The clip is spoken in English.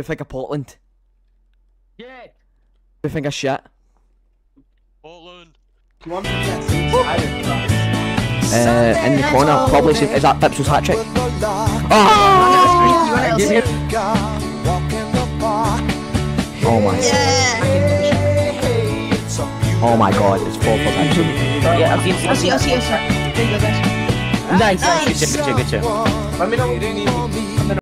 you think of Portland? Yeah. Do you think of shit. Portland. You want to get? Uh, in the corner, probably. see, Is that Pips's hat trick? Oh! Oh, oh my. Oh my god, it's four for Pipsy. Yeah, I've seen. I'll see, I'll see, I'll see. There. Nice. Good job, good job, good. Let me know.